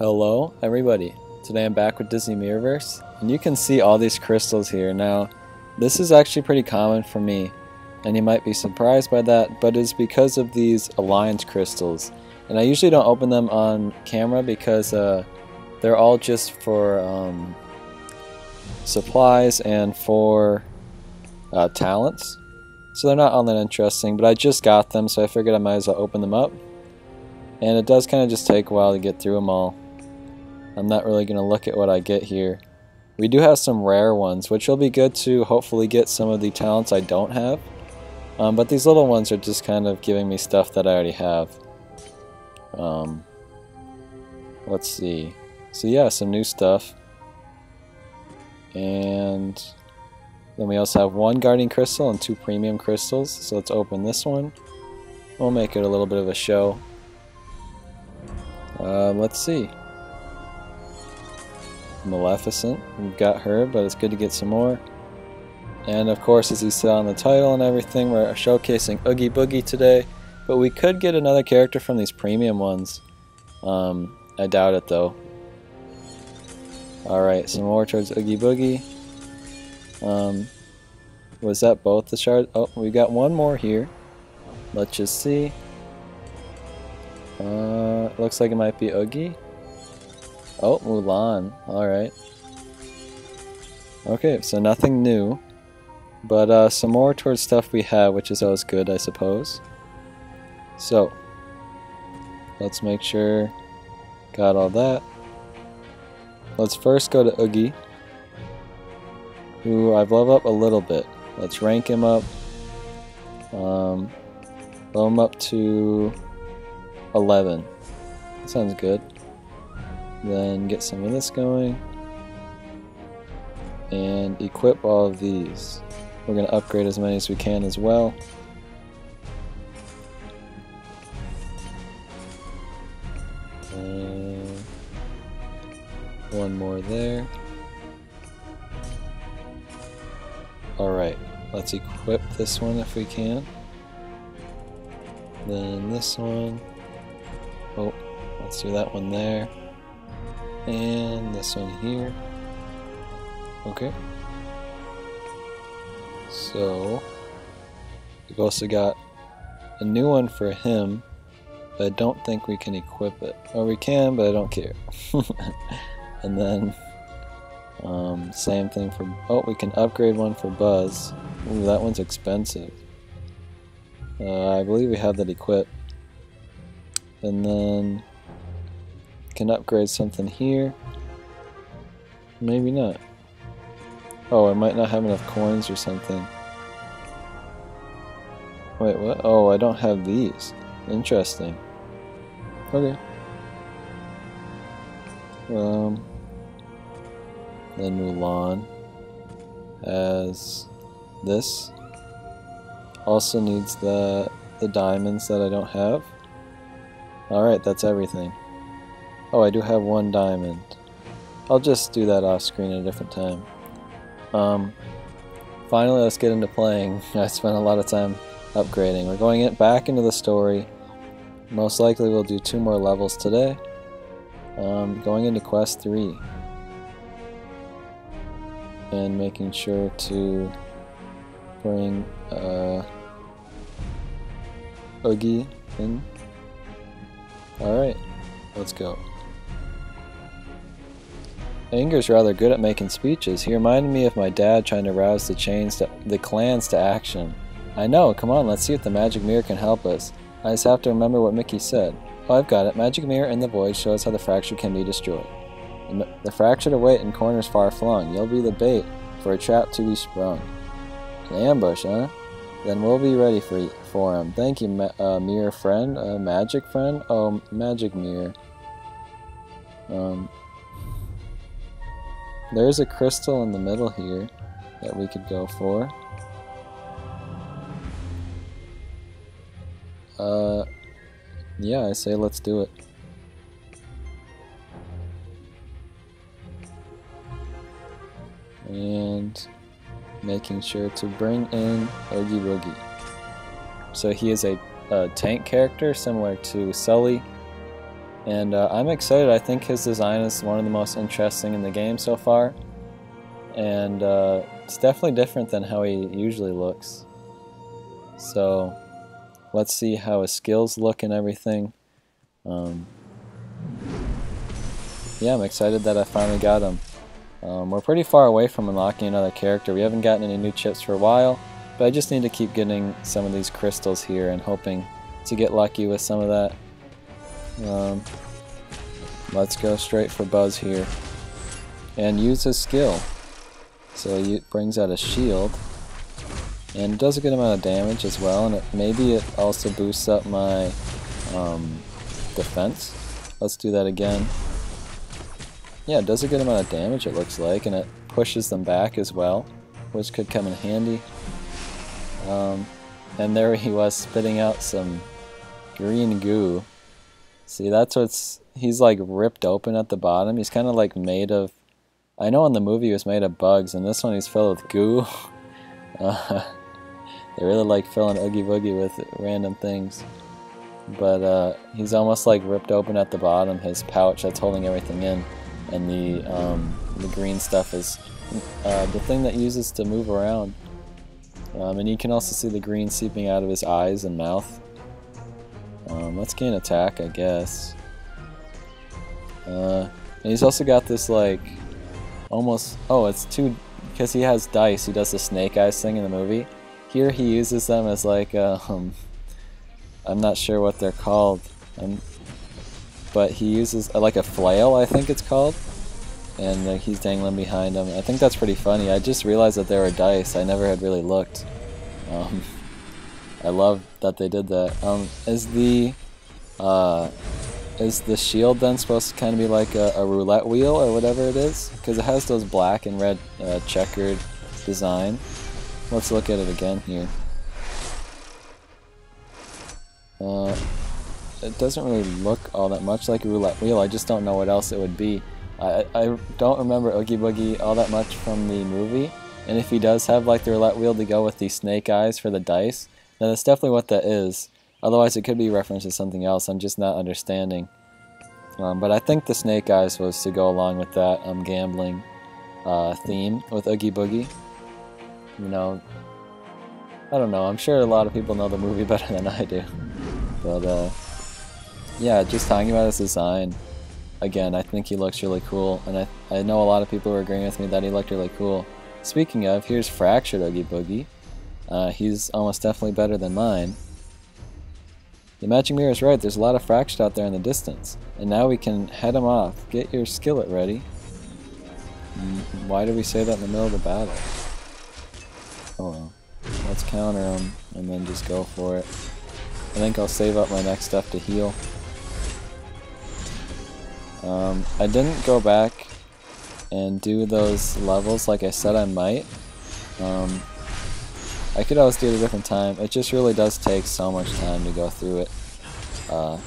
Hello, everybody. Today I'm back with Disney Mirrorverse, and you can see all these crystals here. Now, this is actually pretty common for me, and you might be surprised by that, but it's because of these Alliance crystals. And I usually don't open them on camera because uh, they're all just for um, supplies and for uh, talents. So they're not all that interesting, but I just got them, so I figured I might as well open them up. And it does kind of just take a while to get through them all. I'm not really going to look at what I get here. We do have some rare ones, which will be good to hopefully get some of the talents I don't have. Um, but these little ones are just kind of giving me stuff that I already have. Um, let's see. So yeah, some new stuff. And then we also have one Guardian Crystal and two Premium Crystals. So let's open this one. We'll make it a little bit of a show. Uh, let's see. Maleficent. We've got her, but it's good to get some more. And of course, as you saw in the title and everything, we're showcasing Oogie Boogie today. But we could get another character from these premium ones. Um, I doubt it though. Alright, some more towards Oogie Boogie. Um, was that both the shards? Oh, we got one more here. Let's just see. Uh, looks like it might be Oogie. Oh, Mulan. Alright. Okay, so nothing new. But uh, some more towards stuff we have, which is always good, I suppose. So, let's make sure got all that. Let's first go to Oogie, who I've leveled up a little bit. Let's rank him up. Um, level him up to 11. sounds good. Then get some of this going. And equip all of these. We're going to upgrade as many as we can as well. Uh, one more there. Alright, let's equip this one if we can. Then this one. Oh, let's do that one there. And this one here. Okay. So, we've also got a new one for him, but I don't think we can equip it. Or we can, but I don't care. and then, um, same thing for, oh, we can upgrade one for Buzz. Ooh, that one's expensive. Uh, I believe we have that equipped. And then, can upgrade something here. Maybe not. Oh, I might not have enough coins or something. Wait, what? Oh, I don't have these. Interesting. Okay. Um, then Mulan has this. Also needs the the diamonds that I don't have. Alright, that's everything. Oh, I do have one diamond. I'll just do that off screen at a different time. Um, finally, let's get into playing. I spent a lot of time upgrading. We're going in, back into the story. Most likely we'll do two more levels today. Um, going into quest 3. And making sure to bring uh, Oogie in. Alright, let's go. Anger's rather good at making speeches. He reminded me of my dad trying to rouse the chains to, the clans to action. I know, come on, let's see if the magic mirror can help us. I just have to remember what Mickey said. Oh, I've got it. Magic mirror in the void shows how the fracture can be destroyed. The fractured await in corners far flung. You'll be the bait for a trap to be sprung. An ambush, huh? Then we'll be ready for for him. Thank you, uh, mirror friend. Uh, magic friend? Oh, magic mirror. Um, there's a crystal in the middle here that we could go for. Uh, yeah, I say let's do it. And making sure to bring in Oogie Boogie. So he is a, a tank character similar to Sully. And uh, I'm excited. I think his design is one of the most interesting in the game so far. And uh, it's definitely different than how he usually looks. So let's see how his skills look and everything. Um, yeah, I'm excited that I finally got him. Um, we're pretty far away from unlocking another character. We haven't gotten any new chips for a while, but I just need to keep getting some of these crystals here and hoping to get lucky with some of that. Um, let's go straight for Buzz here. And use his skill. So he brings out a shield. And does a good amount of damage as well, and it, maybe it also boosts up my um, defense. Let's do that again. Yeah, it does a good amount of damage it looks like, and it pushes them back as well, which could come in handy. Um, and there he was spitting out some green goo. See, that's what's... He's like ripped open at the bottom. He's kind of like made of... I know in the movie he was made of bugs, and this one he's filled with goo. uh, they really like filling Oogie Boogie with random things. But uh, he's almost like ripped open at the bottom, his pouch that's holding everything in. And the, um, the green stuff is uh, the thing that uses to move around. Um, and you can also see the green seeping out of his eyes and mouth. Um, let's gain attack, I guess. Uh, and he's also got this, like, almost... Oh, it's two... Because he has dice, he does the snake eyes thing in the movie. Here he uses them as, like, um... I'm not sure what they're called. But he uses, uh, like, a flail, I think it's called. And uh, he's dangling behind him. I think that's pretty funny. I just realized that there were dice. I never had really looked. Um, I love that they did that. Um, is the uh, is the shield then supposed to kind of be like a, a roulette wheel or whatever it is? Because it has those black and red uh, checkered design. Let's look at it again here. Uh, it doesn't really look all that much like a roulette wheel. I just don't know what else it would be. I, I don't remember Oogie Boogie all that much from the movie. And if he does have like the roulette wheel to go with the snake eyes for the dice, now that's definitely what that is. Otherwise it could be referenced to something else. I'm just not understanding. Um, but I think the Snake Eyes was to go along with that um, gambling uh, theme with Oogie Boogie. You know, I don't know. I'm sure a lot of people know the movie better than I do. But uh, yeah, just talking about his design. Again, I think he looks really cool, and I, I know a lot of people are agreeing with me that he looked really cool. Speaking of, here's Fractured Oogie Boogie. Uh, he's almost definitely better than mine. The Magic Mirror is right, there's a lot of Fractured out there in the distance. And now we can head them off. Get your skillet ready. Mm, why did we say that in the middle of the battle? Oh well. Let's counter them and then just go for it. I think I'll save up my next stuff to heal. Um, I didn't go back and do those levels like I said I might. Um, I could always do it a different time. It just really does take so much time to go through it. Uh,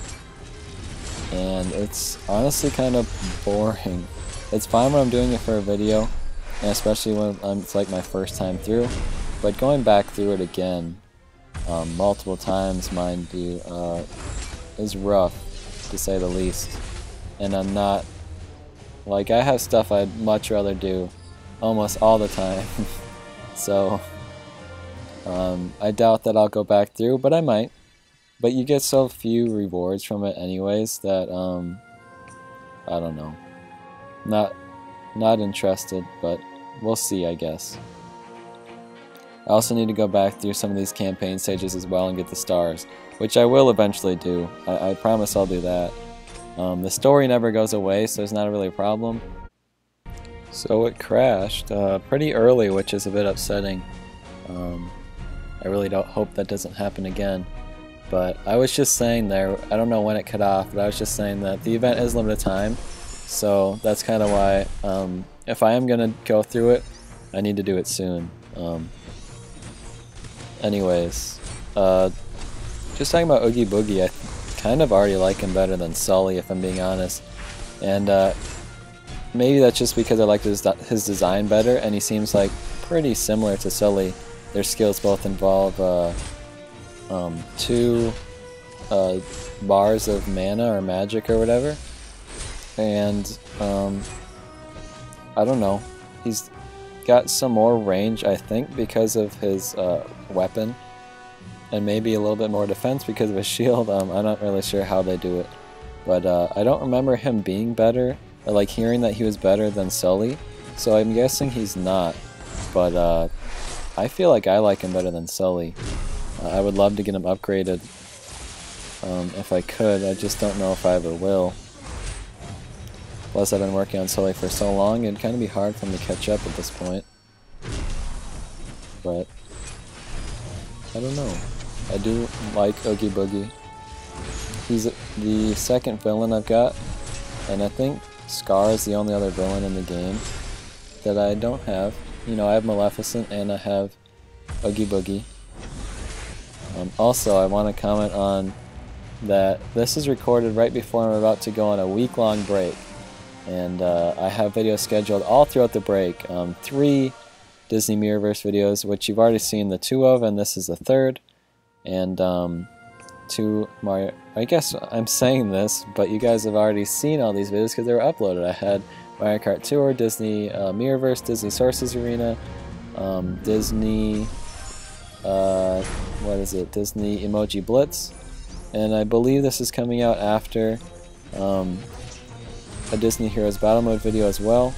and it's honestly kind of boring. It's fine when I'm doing it for a video, and especially when I'm, it's like my first time through, but going back through it again um, multiple times, mind you, uh, is rough, to say the least. And I'm not, like I have stuff I'd much rather do almost all the time. so um, I doubt that I'll go back through, but I might. But you get so few rewards from it anyways that, um, I don't know. Not, not interested, but we'll see, I guess. I also need to go back through some of these campaign stages as well and get the stars, which I will eventually do. I, I promise I'll do that. Um, the story never goes away, so it's not really a problem. So it crashed uh, pretty early, which is a bit upsetting. Um, I really don't hope that doesn't happen again. But I was just saying there, I don't know when it cut off, but I was just saying that the event is limited time. So that's kind of why, um, if I am going to go through it, I need to do it soon. Um, anyways, uh, just talking about Oogie Boogie, I kind of already like him better than Sully, if I'm being honest. And uh, maybe that's just because I like his, his design better, and he seems like pretty similar to Sully their skills both involve uh, um, two uh, bars of mana or magic or whatever. And um, I don't know. He's got some more range, I think, because of his uh, weapon. And maybe a little bit more defense because of his shield. Um, I'm not really sure how they do it. But uh, I don't remember him being better, or like hearing that he was better than Sully. So I'm guessing he's not. But uh, I feel like I like him better than Sully. Uh, I would love to get him upgraded um, if I could. I just don't know if I ever will. Plus, I've been working on Sully for so long, it'd kind of be hard for him to catch up at this point. But, I don't know. I do like Oogie Boogie. He's the second villain I've got, and I think Scar is the only other villain in the game that I don't have. You know, I have Maleficent and I have Oogie Boogie. Um, also, I want to comment on that this is recorded right before I'm about to go on a week-long break. And uh, I have videos scheduled all throughout the break. Um, three Disney Mirrorverse videos, which you've already seen the two of, and this is the third. And um, two Mario... I guess I'm saying this, but you guys have already seen all these videos because they were uploaded. I had Mario Kart Tour, Disney uh, Mirrorverse, Disney Sorcerer's Arena, um, Disney... Uh, what is it? Disney Emoji Blitz. And I believe this is coming out after um, a Disney Heroes Battle Mode video as well.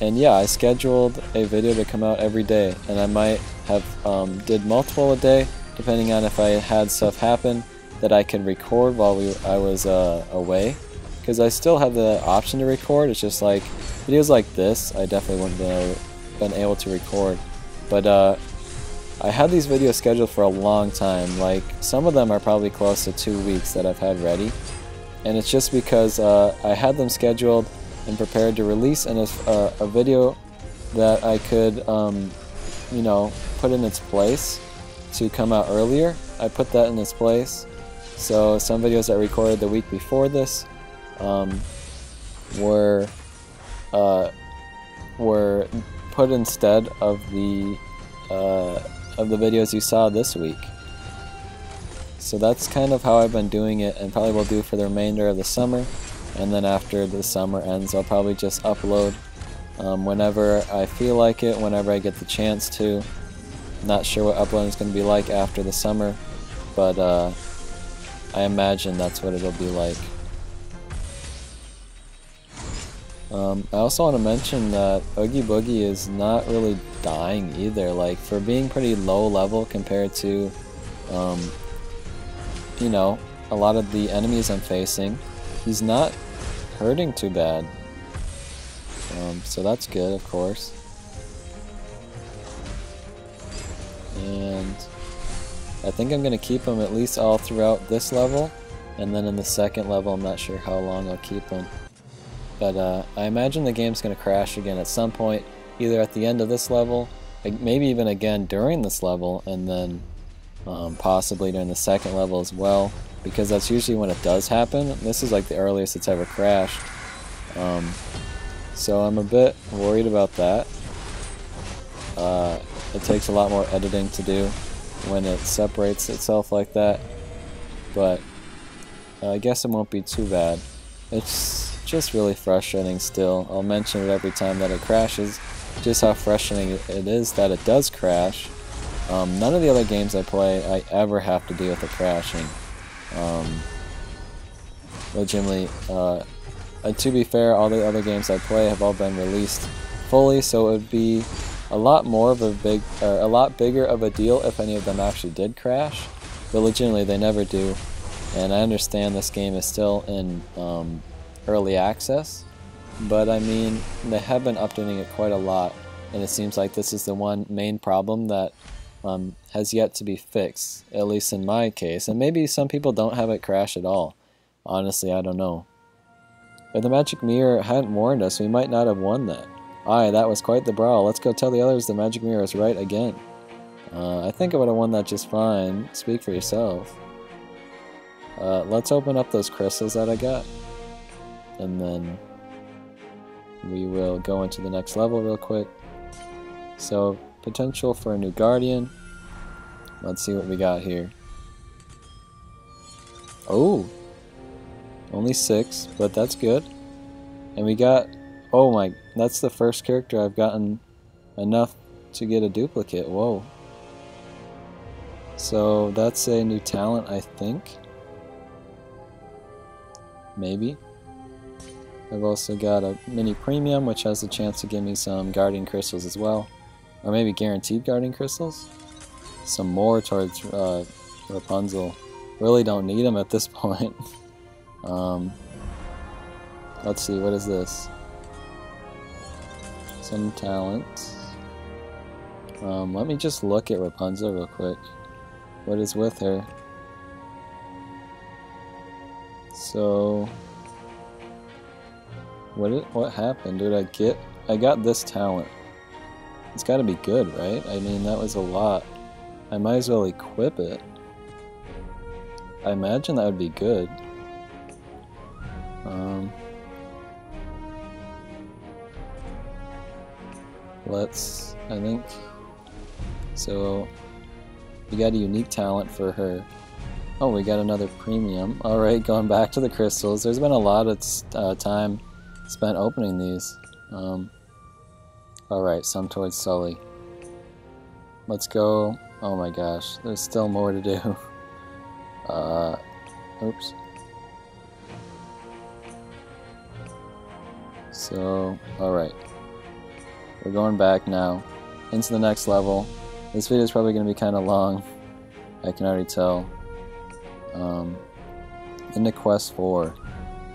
And yeah, I scheduled a video to come out every day, and I might have um, did multiple a day, depending on if I had stuff happen that I could record while we, I was uh, away. Because I still have the option to record, it's just like, videos like this, I definitely wouldn't have been able to record. But uh, I had these videos scheduled for a long time, like some of them are probably close to two weeks that I've had ready. And it's just because uh, I had them scheduled and prepared to release in a, a video that I could, um, you know, put in its place to come out earlier. I put that in its place. So some videos I recorded the week before this um, were uh, were put instead of the uh, of the videos you saw this week. So that's kind of how I've been doing it and probably will do for the remainder of the summer. And then after the summer ends, I'll probably just upload um, whenever I feel like it, whenever I get the chance to. Not sure what uploading is going to be like after the summer, but uh, I imagine that's what it'll be like. Um, I also want to mention that Oogie Boogie is not really dying either. Like, for being pretty low level compared to, um, you know, a lot of the enemies I'm facing, he's not hurting too bad. Um, so that's good, of course. And I think I'm going to keep him at least all throughout this level. And then in the second level, I'm not sure how long I'll keep him. But uh, I imagine the game's going to crash again at some point, either at the end of this level, maybe even again during this level, and then um, possibly during the second level as well, because that's usually when it does happen. This is like the earliest it's ever crashed. Um, so I'm a bit worried about that. Uh, it takes a lot more editing to do when it separates itself like that, but uh, I guess it won't be too bad. It's just really frustrating still. I'll mention it every time that it crashes, just how frustrating it is that it does crash. Um, none of the other games I play, I ever have to deal with it crashing. Um, legitimately, uh, to be fair, all the other games I play have all been released fully, so it would be a lot more of a big, a lot bigger of a deal if any of them actually did crash. But legitimately, they never do. And I understand this game is still in um, early access, but I mean, they have been updating it quite a lot, and it seems like this is the one main problem that um, has yet to be fixed, at least in my case. And maybe some people don't have it crash at all. Honestly, I don't know. If the magic mirror hadn't warned us, we might not have won that. Aye, that was quite the brawl. Let's go tell the others the magic mirror is right again. Uh, I think I would have won that just fine. Speak for yourself. Uh, let's open up those crystals that I got and then we will go into the next level real quick. So, potential for a new Guardian. Let's see what we got here. Oh, only six, but that's good. And we got, oh my, that's the first character I've gotten enough to get a duplicate. Whoa. So that's a new talent, I think. Maybe. I've also got a mini premium, which has the chance to give me some guardian crystals as well. Or maybe guaranteed guardian crystals? Some more towards uh, Rapunzel. Really don't need them at this point. um, let's see, what is this? Some talents. Um, let me just look at Rapunzel real quick. What is with her? So, what did, what happened? Did I get? I got this talent. It's got to be good, right? I mean, that was a lot. I might as well equip it. I imagine that would be good. Um, let's, I think, so we got a unique talent for her. Oh, we got another premium. Alright, going back to the crystals. There's been a lot of uh, time spent opening these. Um, Alright, some towards Sully. Let's go. Oh my gosh, there's still more to do. Uh, oops. So, alright. We're going back now into the next level. This video is probably going to be kind of long. I can already tell. Um, into Quest 4.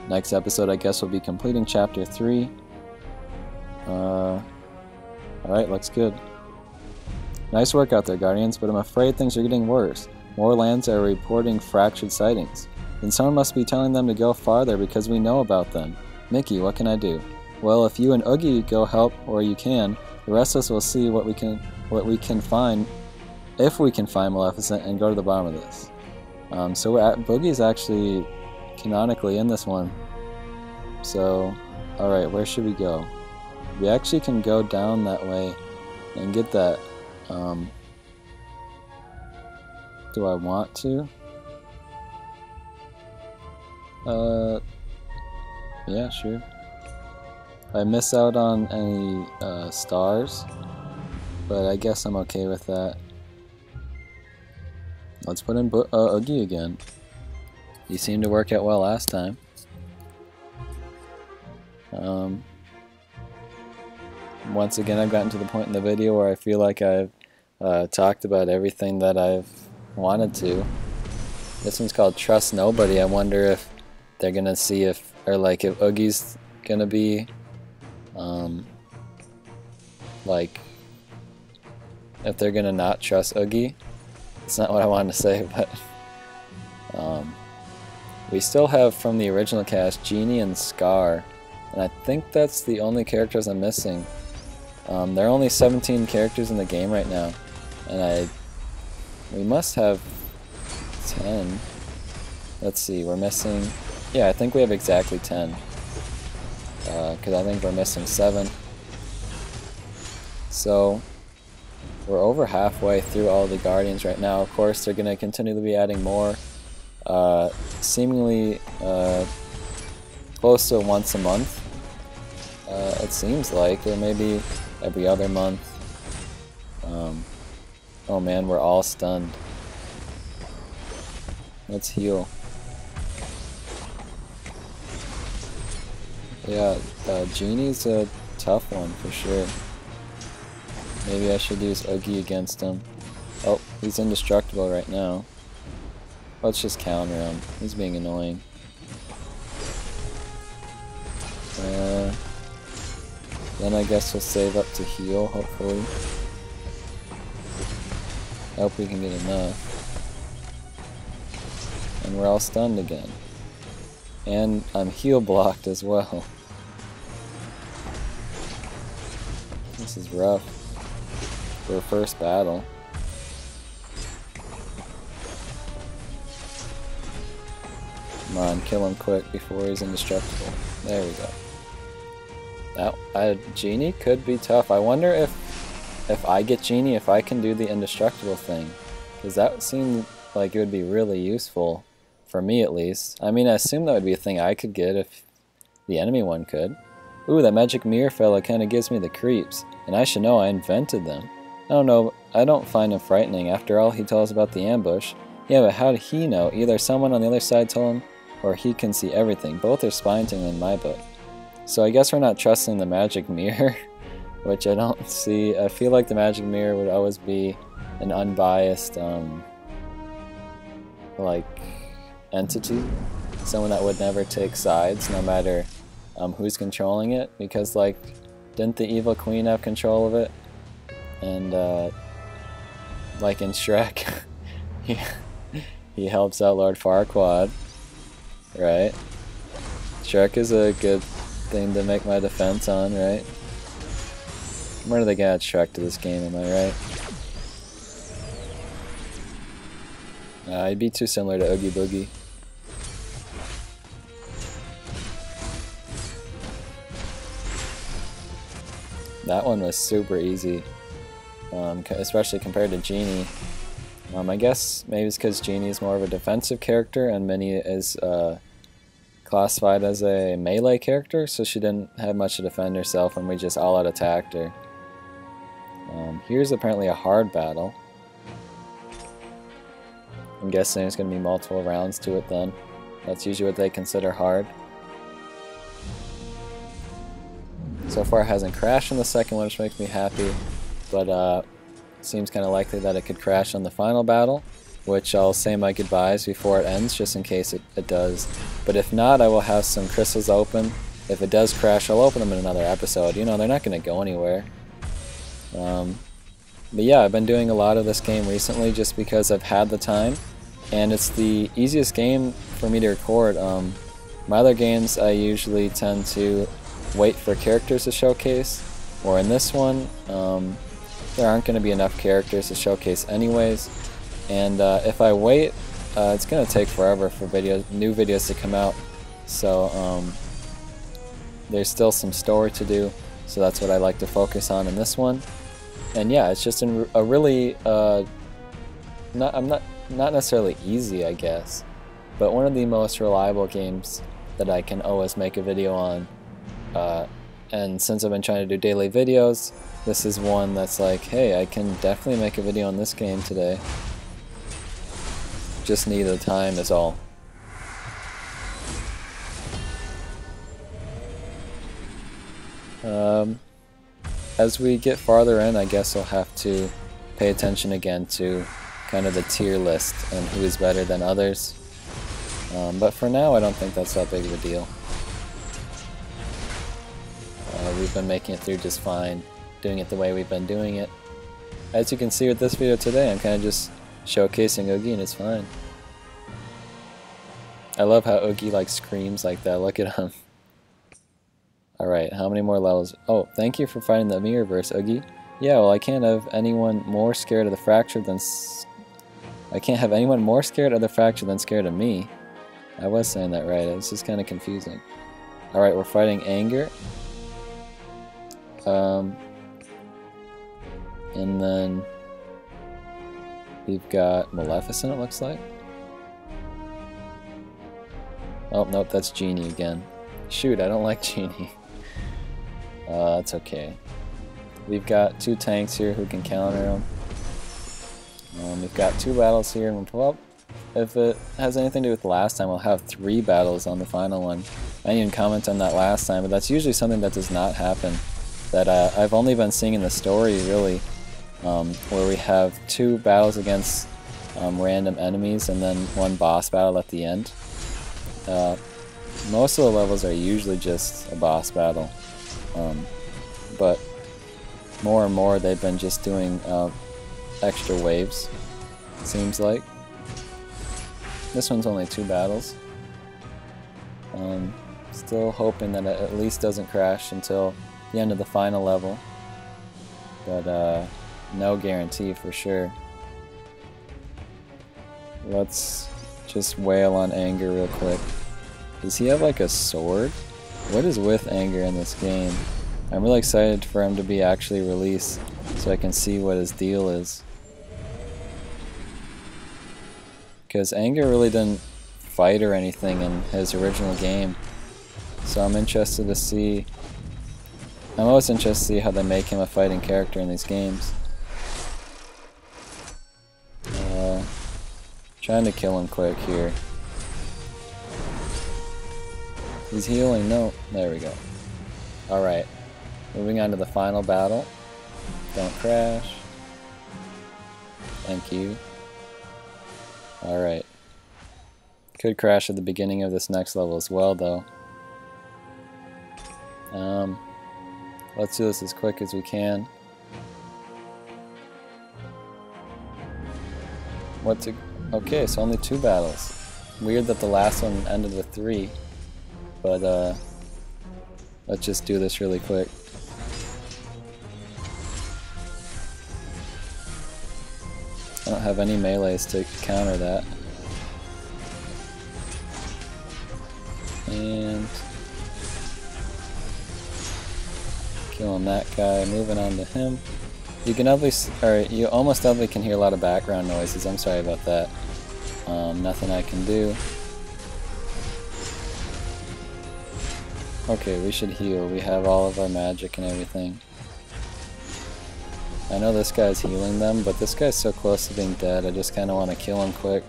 Next episode, I guess, will be completing Chapter 3. Uh, Alright, looks good. Nice work out there, Guardians, but I'm afraid things are getting worse. More lands are reporting fractured sightings. Then someone must be telling them to go farther because we know about them. Mickey, what can I do? Well, if you and Oogie go help, or you can, the rest of us will see what we can what we can find, if we can find Maleficent, and go to the bottom of this. Um, so at, Boogie's actually canonically in this one. So, alright, where should we go? We actually can go down that way and get that. Um, do I want to? Uh, yeah, sure. I miss out on any uh, stars, but I guess I'm okay with that. Let's put in Bo uh, Oogie again. He seemed to work out well last time. Um, once again, I've gotten to the point in the video where I feel like I've uh, talked about everything that I've wanted to. This one's called Trust Nobody. I wonder if they're gonna see if, or like if Oogie's gonna be, um, like if they're gonna not trust Oogie. It's not what I wanted to say, but um, we still have from the original cast Genie and Scar, and I think that's the only characters I'm missing. Um, there are only 17 characters in the game right now, and I we must have 10. Let's see, we're missing. Yeah, I think we have exactly 10. Because uh, I think we're missing 7. So, we're over halfway through all the Guardians right now. Of course, they're going to continue to be adding more. Uh, seemingly uh, close to once a month, uh, it seems like, or maybe every other month. Um, oh man, we're all stunned. Let's heal. Yeah, uh, Genie's a tough one for sure. Maybe I should use Oogie against him. Oh, he's indestructible right now. Let's just counter him. He's being annoying. Uh, then I guess we'll save up to heal, hopefully. I hope we can get enough. And we're all stunned again. And I'm heal blocked as well. This is rough for a first battle. Come on, kill him quick before he's indestructible. There we go. That uh, Genie could be tough. I wonder if if I get Genie, if I can do the indestructible thing. Because that seemed like it would be really useful For me, at least. I mean, I assume that would be a thing I could get if the enemy one could. Ooh, that magic mirror fella kind of gives me the creeps, and I should know I invented them. I don't know, I don't find him frightening. After all, he tells about the ambush. Yeah, but how did he know? Either someone on the other side told him, or he can see everything. Both are spying in my book. So I guess we're not trusting the magic mirror, which I don't see. I feel like the magic mirror would always be an unbiased, um, like, entity. Someone that would never take sides, no matter um, who's controlling it. Because, like, didn't the evil queen have control of it? And, uh, like in Shrek, he, he helps out Lord Farquaad, right? Shrek is a good thing to make my defense on, right? Where they get Shrek to this game, am I right? Uh, I'd be too similar to Oogie Boogie. That one was super easy, um, especially compared to Genie. Um, I guess maybe it's because Genie is more of a defensive character and Minnie is uh, classified as a melee character, so she didn't have much to defend herself and we just all out attacked her. Um, here's apparently a hard battle. I'm guessing there's going to be multiple rounds to it then. That's usually what they consider hard. So far it hasn't crashed in the second one, which makes me happy, but uh, seems kind of likely that it could crash on the final battle, which I'll say my goodbyes before it ends, just in case it, it does. But if not, I will have some crystals open. If it does crash, I'll open them in another episode. You know, they're not going to go anywhere. Um, but yeah, I've been doing a lot of this game recently just because I've had the time, and it's the easiest game for me to record. Um, my other games, I usually tend to wait for characters to showcase, or in this one, um, there aren't going to be enough characters to showcase anyways, and uh, if I wait, uh, it's going to take forever for videos, new videos to come out, so um, there's still some story to do, so that's what I like to focus on in this one. And yeah, it's just a really uh, not I'm not not necessarily easy, I guess, but one of the most reliable games that I can always make a video on. Uh, and since I've been trying to do daily videos, this is one that's like, hey, I can definitely make a video on this game today. Just need the time is all. Um, as we get farther in, I guess I'll have to pay attention again to kind of the tier list and who is better than others. Um, but for now, I don't think that's that big of a deal. Uh, we've been making it through just fine, doing it the way we've been doing it. As you can see with this video today, I'm kind of just showcasing Oogie and it's fine. I love how Oogie like screams like that, look at him. Alright, how many more levels? Oh, thank you for finding the Mirrorverse, Oogie. Yeah, well, I can't have anyone more scared of the fracture than... I can't have anyone more scared of the fracture than scared of me. I was saying that right, it's just kind of confusing. Alright, we're fighting Anger. Um, and then we've got Maleficent, it looks like. Oh, nope, that's Genie again. Shoot, I don't like Genie. Uh, it's okay. We've got two tanks here who can counter them. Um, we've got two battles here, and well, if it has anything to do with last time, we'll have three battles on the final one. I didn't even comment on that last time, but that's usually something that does not happen. That uh, I've only been seeing in the story, really, um, where we have two battles against um, random enemies and then one boss battle at the end. Uh, most of the levels are usually just a boss battle. Um, but more and more they've been just doing uh, extra waves, seems like. This one's only two battles. Um, still hoping that it at least doesn't crash until the end of the final level. But uh, no guarantee for sure. Let's just wail on Anger real quick. Does he have like a sword? What is with Anger in this game? I'm really excited for him to be actually released so I can see what his deal is. Because Anger really didn't fight or anything in his original game. So I'm interested to see. I'm always interested to see how they make him a fighting character in these games. Trying to kill him quick here. He's healing. No, there we go. All right, moving on to the final battle. Don't crash. Thank you. Alright. Could crash at the beginning of this next level as well, though. Um, let's do this as quick as we can. What to... Okay, so only two battles. Weird that the last one ended with three. But, uh... Let's just do this really quick. I don't have any melees to counter that. And killing that guy, moving on to him. You can obviously, or you almost definitely can hear a lot of background noises. I'm sorry about that. Um, nothing I can do. Okay, we should heal. We have all of our magic and everything. I know this guy's healing them, but this guy's so close to being dead, I just kind of want to kill him quick.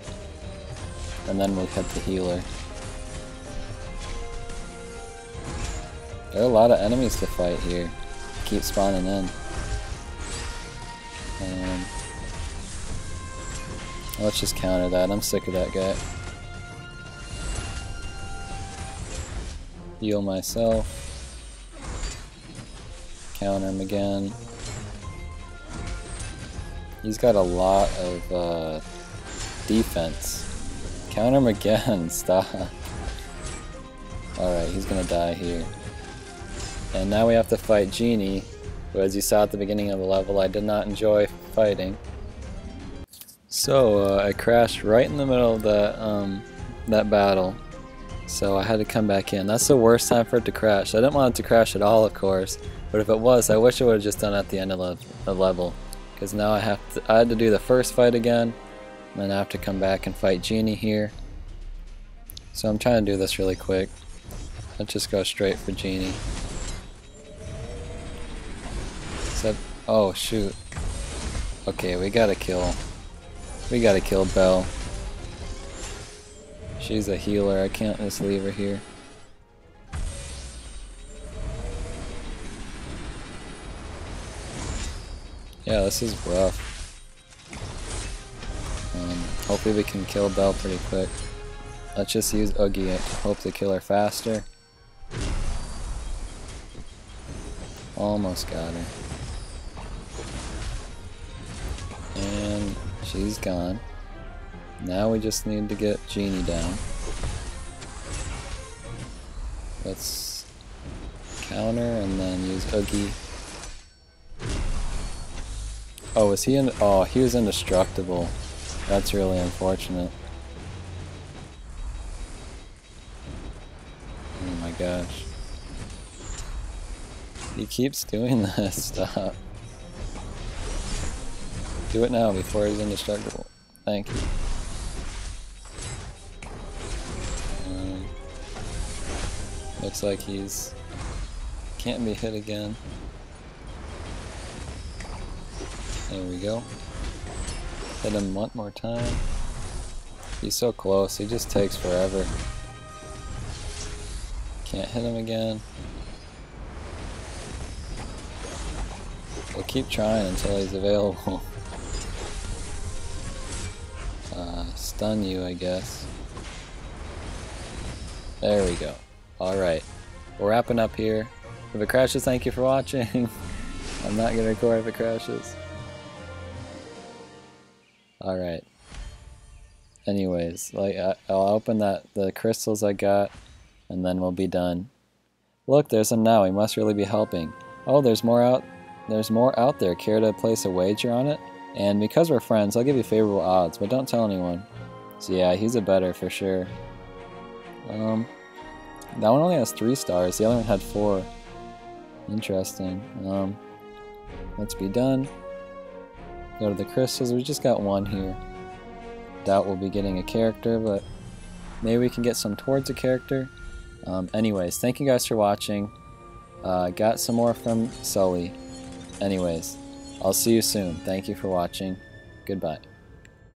And then we'll hit the healer. There are a lot of enemies to fight here. Keep spawning in. Um, let's just counter that. I'm sick of that guy. Heal myself. Counter him again. He's got a lot of uh, defense. Counter him again, stop. Alright, he's gonna die here. And now we have to fight Genie, who as you saw at the beginning of the level, I did not enjoy fighting. So, uh, I crashed right in the middle of that, um, that battle. So I had to come back in. That's the worst time for it to crash. I didn't want it to crash at all, of course. But if it was, I wish I would have just done it at the end of the level because now I have to I had to do the first fight again and then I have to come back and fight Genie here so I'm trying to do this really quick let's just go straight for Genie Except, oh shoot okay we gotta kill we gotta kill Belle she's a healer I can't just leave her here Yeah, this is rough. Um, hopefully we can kill Belle pretty quick. Let's just use Oogie to hope to kill her faster. Almost got her. And she's gone. Now we just need to get Genie down. Let's counter and then use Oogie Oh, was he in? Oh, he was indestructible. That's really unfortunate. Oh my gosh. He keeps doing this. Stop. Do it now before he's indestructible. Thank you. Um, looks like he's can't be hit again. There we go. Hit him one more time. He's so close, he just takes forever. Can't hit him again. We'll keep trying until he's available. stun you, I guess. There we go. Alright. We're wrapping up here. If it crashes, thank you for watching. I'm not gonna record if it crashes. Alright. Anyways, like I, will open that the crystals I got, and then we'll be done. Look, there's him now. He must really be helping. Oh, there's more out. There's more out there. Care to place a wager on it? And because we're friends, I'll give you favorable odds, but don't tell anyone. So yeah, he's a bettor for sure. Um, that one only has three stars. The other one had four. Interesting. Um, let's be done. Go to the crystals. We just got one here. Doubt we'll be getting a character, but maybe we can get some towards a character. Um, anyways, thank you guys for watching. Uh, got some more from Sully. Anyways, I'll see you soon. Thank you for watching. Goodbye.